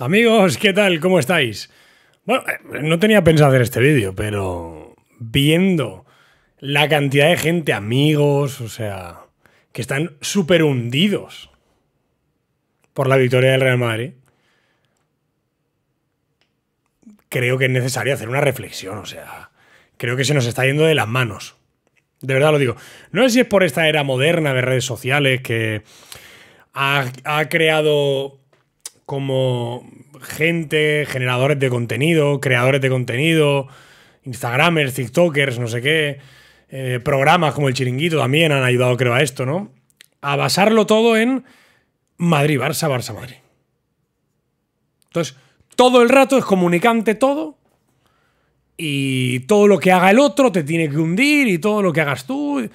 Amigos, ¿qué tal? ¿Cómo estáis? Bueno, eh, no tenía pensado hacer este vídeo, pero viendo la cantidad de gente, amigos, o sea, que están súper hundidos por la victoria del Real Madrid, creo que es necesario hacer una reflexión, o sea, creo que se nos está yendo de las manos. De verdad lo digo. No sé si es por esta era moderna de redes sociales que ha, ha creado como gente, generadores de contenido, creadores de contenido, Instagramers, TikTokers, no sé qué, eh, programas como el Chiringuito también han ayudado, creo, a esto, ¿no? A basarlo todo en Madrid, Barça, Barça, Madrid. Entonces, todo el rato es comunicante todo. Y todo lo que haga el otro te tiene que hundir. Y todo lo que hagas tú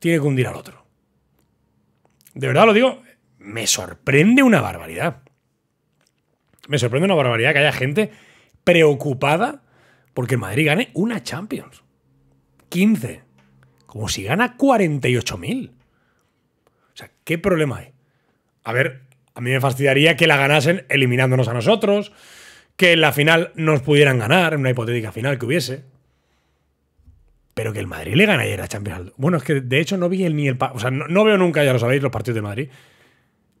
tiene que hundir al otro. De verdad lo digo, me sorprende una barbaridad me sorprende una barbaridad que haya gente preocupada porque el Madrid gane una Champions. 15. Como si gana 48.000. O sea, ¿qué problema hay? A ver, a mí me fastidiaría que la ganasen eliminándonos a nosotros, que en la final nos pudieran ganar, en una hipotética final que hubiese. Pero que el Madrid le gane ayer a Champions. Bueno, es que de hecho no vi el ni el. O sea, no, no veo nunca, ya lo sabéis, los partidos de Madrid.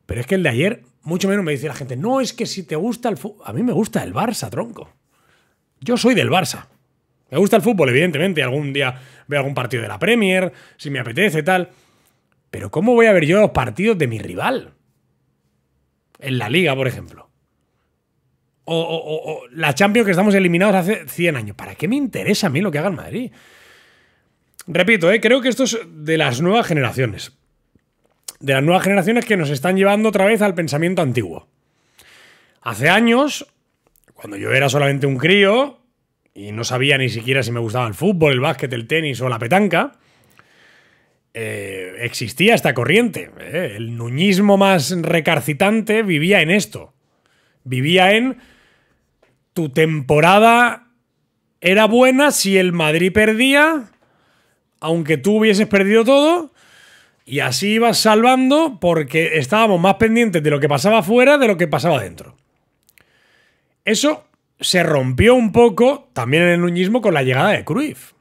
Pero es que el de ayer, mucho menos me dice la gente, no, es que si te gusta el fútbol. A mí me gusta el Barça, tronco. Yo soy del Barça. Me gusta el fútbol, evidentemente. Algún día veo algún partido de la Premier, si me apetece, tal. Pero ¿cómo voy a ver yo los partidos de mi rival? En la Liga, por ejemplo. O, la Champions que estamos eliminados hace 100 años. ¿Para qué me interesa a mí lo que haga el Madrid? Repito, ¿eh? creo que esto es de las nuevas generaciones de las nuevas generaciones que nos están llevando otra vez al pensamiento antiguo. Hace años, cuando yo era solamente un crío y no sabía ni siquiera si me gustaba el fútbol, el básquet, el tenis o la petanca, eh, existía esta corriente. ¿eh? El nuñismo más recarcitante vivía en esto. Vivía en tu temporada era buena si el Madrid perdía, aunque tú hubieses perdido todo, y así ibas salvando porque estábamos más pendientes de lo que pasaba afuera de lo que pasaba dentro. Eso se rompió un poco también en el nuñismo con la llegada de Cruyff.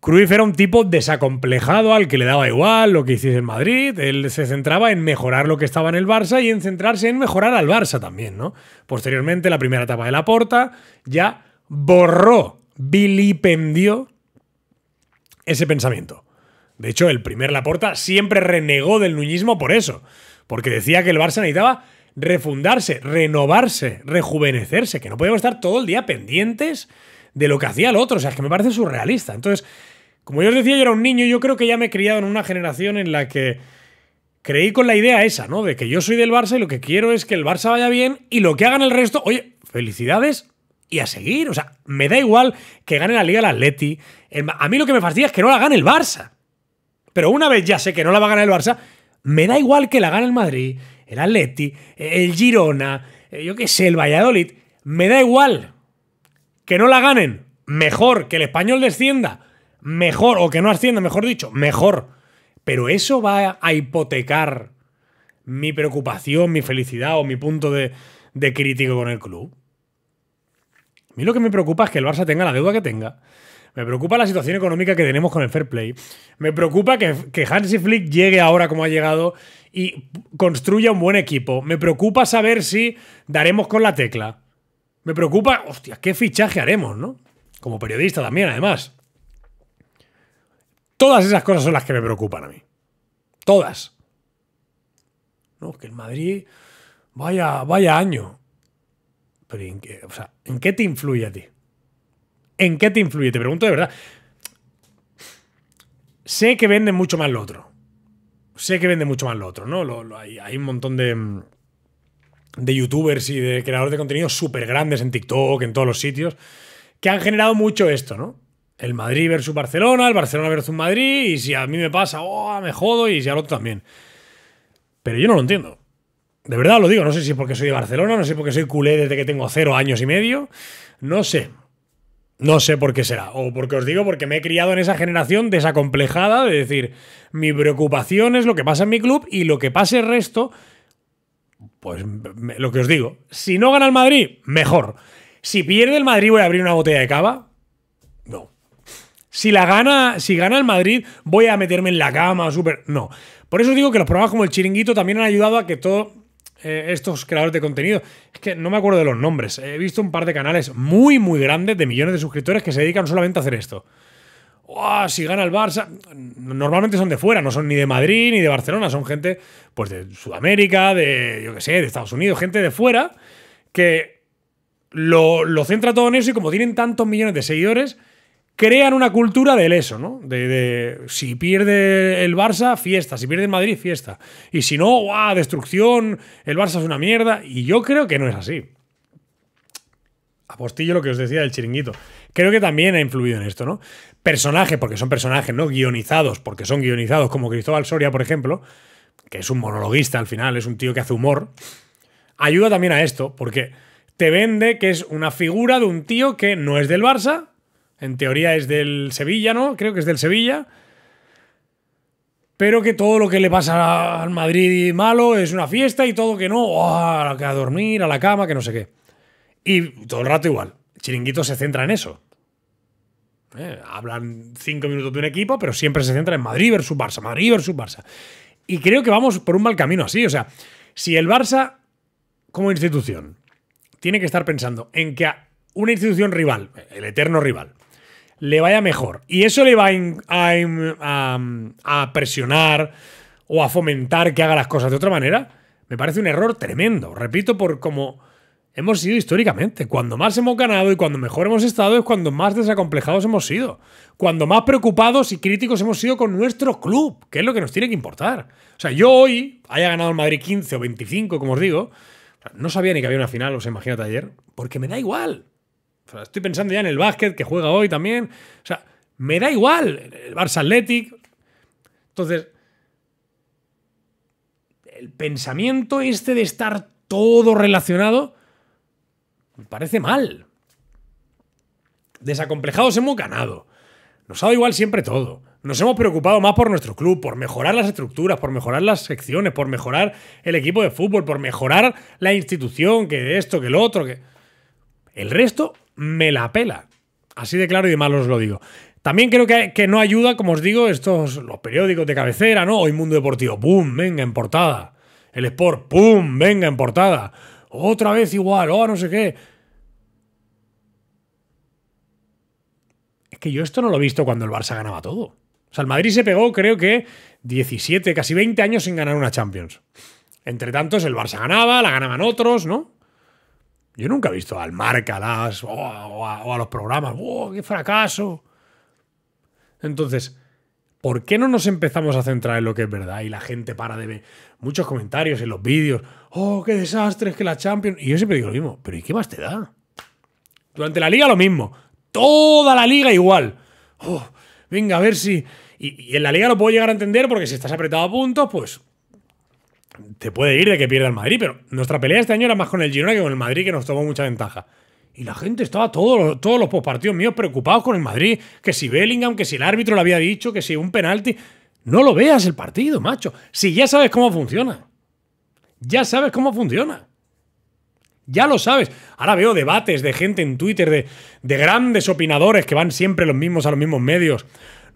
Cruyff era un tipo desacomplejado al que le daba igual lo que hiciese en Madrid. Él se centraba en mejorar lo que estaba en el Barça y en centrarse en mejorar al Barça también, ¿no? Posteriormente, la primera etapa de la Porta ya borró, vilipendió ese pensamiento. De hecho, el primer Laporta siempre renegó del nuñismo por eso, porque decía que el Barça necesitaba refundarse, renovarse, rejuvenecerse, que no podíamos estar todo el día pendientes de lo que hacía el otro, o sea, es que me parece surrealista. Entonces, como yo os decía, yo era un niño, yo creo que ya me he criado en una generación en la que creí con la idea esa, ¿no? De que yo soy del Barça y lo que quiero es que el Barça vaya bien y lo que hagan el resto, oye, felicidades y a seguir. O sea, me da igual que gane la Liga el Atleti. A mí lo que me fastidia es que no la gane el Barça. Pero una vez ya sé que no la va a ganar el Barça, me da igual que la gane el Madrid, el Atleti, el Girona, eh, yo qué sé, el Valladolid. Me da igual que no la ganen. Mejor que el español descienda. Mejor, o que no ascienda, mejor dicho, mejor. Pero eso va a hipotecar mi preocupación, mi felicidad o mi punto de, de crítico con el club. A mí lo que me preocupa es que el Barça tenga la deuda que tenga, me preocupa la situación económica que tenemos con el fair play. Me preocupa que, que Hansi Flick llegue ahora como ha llegado y construya un buen equipo. Me preocupa saber si daremos con la tecla. Me preocupa, hostia, qué fichaje haremos, ¿no? Como periodista también, además. Todas esas cosas son las que me preocupan a mí. Todas. No, que el Madrid vaya, vaya año. Pero ¿en qué, o sea, ¿en qué te influye a ti? ¿En qué te influye? Te pregunto de verdad. Sé que venden mucho más lo otro. Sé que venden mucho más lo otro, ¿no? hay, un montón de, de youtubers y de creadores de contenido súper grandes en TikTok, en todos los sitios, que han generado mucho esto, ¿no? El Madrid versus Barcelona, el Barcelona versus Madrid, y si a mí me pasa, oh, me jodo, y si al otro también. Pero yo no lo entiendo. De verdad lo digo, no sé si es porque soy de Barcelona, no sé porque soy culé desde que tengo cero años y medio, no sé. No sé por qué será. O porque os digo, porque me he criado en esa generación desacomplejada de decir, mi preocupación es lo que pasa en mi club y lo que pase el resto, Pues lo que os digo, si no gana el Madrid, mejor. Si pierde el Madrid, voy a abrir una botella de cava. No. Si la gana, si gana el Madrid, voy a meterme en la cama, súper. No. Por eso digo que los programas como el Chiringuito también han ayudado a que todos estos creadores de contenido. Es que no me acuerdo de los nombres. He visto un par de canales muy, muy grandes de millones de suscriptores que se dedican solamente a hacer esto. ¡Guau! si gana el Barça. Normalmente son de fuera, no son ni de Madrid ni de Barcelona, son gente pues de Sudamérica, de yo qué sé, de Estados Unidos, gente de fuera que lo, lo centra todo en eso y como tienen tantos millones de seguidores, crean una cultura del eso, ¿no? De, si pierde el Barça, fiesta, si pierde el Madrid, fiesta. Y si no, ¡guau! Destrucción, el Barça es una mierda. Y yo creo que no es así. Apostillo lo que os decía del chiringuito. Creo que también ha influido en esto, ¿no? Personajes, porque son personajes, ¿no? Guionizados, porque son guionizados, como Cristóbal Soria, por ejemplo, que es un monologuista al final, es un tío que hace humor. Ayuda también a esto, porque te vende que es una figura de un tío que no es del Barça, en teoría es del Sevilla, ¿no? Creo que es del Sevilla. Pero que todo lo que le pasa al Madrid malo es una fiesta y todo que no, oh, a dormir, a la cama, que no sé qué. Y todo el rato igual. Chiringuito se centra en eso. Eh, hablan cinco minutos de un equipo, pero siempre se centra en Madrid versus Barça, Madrid versus Barça. Y creo que vamos por un mal camino así. O sea, si el Barça, como institución, tiene que estar pensando en que a una institución rival, el eterno rival, le vaya mejor y eso le va a, in- a presionar o a fomentar que haga las cosas de otra manera, me parece un error tremendo. Repito, por como hemos sido históricamente. Cuando más hemos ganado y cuando mejor hemos estado es cuando más desacomplejados hemos sido. Cuando más preocupados y críticos hemos sido con nuestro club, que es lo que nos tiene que importar. O sea, yo hoy haya ganado el Madrid 15 o 25, como os digo, no sabía ni que había una final, os imagínate ayer, porque me da igual. Estoy pensando ya en el básquet que juega hoy también. O sea, me da igual. El Barça Athletic. Entonces, el pensamiento este de estar todo relacionado me parece mal. Desacomplejados hemos ganado. Nos ha dado igual siempre todo. Nos hemos preocupado más por nuestro club, por mejorar las estructuras, por mejorar las secciones, por mejorar el equipo de fútbol, por mejorar la institución, que esto, que lo otro, que... El resto me la pela. Así de claro y de mal os lo digo. También creo que, que no ayuda, como os digo, estos los periódicos de cabecera, ¿no? Hoy Mundo Deportivo, ¡pum! Venga, en portada. El Sport, ¡pum! Venga, en portada. Otra vez igual, oh, no sé qué. Es que yo esto no lo he visto cuando el Barça ganaba todo. O sea, el Madrid se pegó, creo que 17, casi 20 años sin ganar una Champions. Entre tantos, el Barça ganaba, la ganaban otros, ¿no? Yo nunca he visto al Marca, a las, o, a, o a- o a los programas. ¡Oh, qué fracaso! Entonces, ¿por qué no nos empezamos a centrar en lo que es verdad? Y la gente para de ver muchos comentarios en los vídeos. ¡Oh, qué desastre! Es que la Champions. Y yo siempre digo lo mismo. ¿Pero y qué más te da? Durante la liga lo mismo. Toda la liga igual. Oh, venga, a ver si. Y, y en la liga lo puedo llegar a entender porque si estás apretado a puntos, pues. Te puede ir de que pierda el Madrid, pero nuestra pelea este año era más con el Girona que con el Madrid, que nos tomó mucha ventaja. Y la gente estaba, todos los, postpartidos míos, preocupados con el Madrid. Que si Bellingham, que si el árbitro lo había dicho, que si un penalti. No lo veas el partido, macho. Si ya sabes cómo funciona. Ya sabes cómo funciona. Ya lo sabes. Ahora veo debates de gente en Twitter, de grandes opinadores que van siempre los mismos a los mismos medios.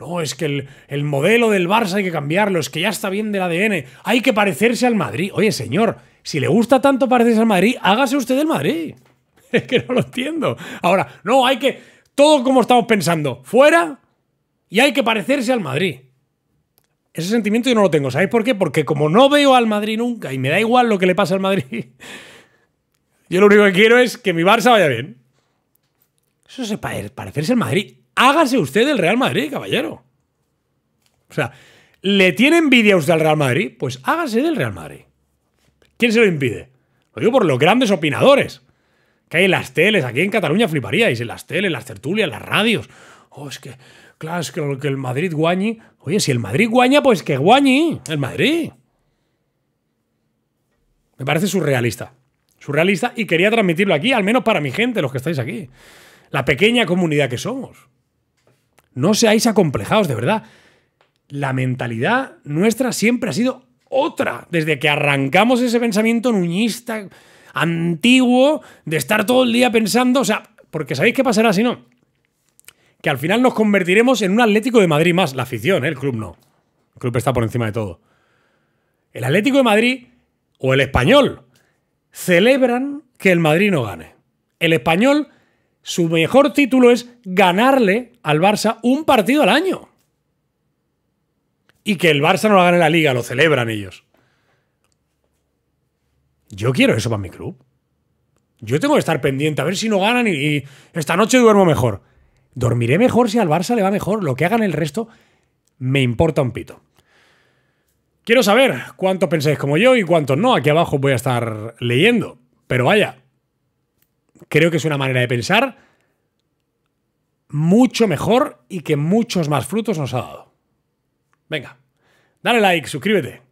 No, es que el, el modelo del Barça hay que cambiarlo, es que ya está bien del ADN, hay que parecerse al Madrid. Oye, señor, si le gusta tanto parecerse al Madrid, hágase usted el Madrid. Es que no lo entiendo. Ahora, no, hay que. Todo como estamos pensando, fuera y hay que parecerse al Madrid. Ese sentimiento yo no lo tengo. ¿Sabéis por qué? Porque como no veo al Madrid nunca y me da igual lo que le pasa al Madrid, yo lo único que quiero es que mi Barça vaya bien. Eso es pare- parecerse al Madrid. Hágase usted el Real Madrid, caballero. O sea, ¿le tiene envidia usted al Real Madrid? Pues hágase del Real Madrid. ¿Quién se lo impide? Lo digo por los grandes opinadores que hay en las teles. Aquí en Cataluña fliparíais. En las teles, las tertulias, las radios. Oh, es que, claro, es que, que el Madrid guañi. Oye, si el Madrid guaña, pues que guañi el Madrid. Me parece surrealista. Surrealista y quería transmitirlo aquí, al menos para mi gente, los que estáis aquí. La pequeña comunidad que somos. No seáis acomplejados, de verdad. La mentalidad nuestra siempre ha sido otra, desde que arrancamos ese pensamiento nuñista antiguo de estar todo el día pensando, o sea, porque ¿sabéis qué pasará si no? Que al final nos convertiremos en un Atlético de Madrid más, la afición, ¿eh? el club no. El club está por encima de todo. El Atlético de Madrid o el español celebran que el Madrid no gane. El español, su mejor título es ganarle al Barça un partido al año. Y que el Barça no lo gane la liga, lo celebran ellos. Yo quiero eso para mi club. Yo tengo que estar pendiente a ver si no ganan y, esta noche duermo mejor. Dormiré mejor si al Barça le va mejor. Lo que hagan el resto me importa un pito. Quiero saber cuánto pensáis como yo y cuántos no. Aquí abajo voy a estar leyendo. Pero vaya, creo que es una manera de pensar mucho mejor y que muchos más frutos nos ha dado. Venga, dale like, suscríbete.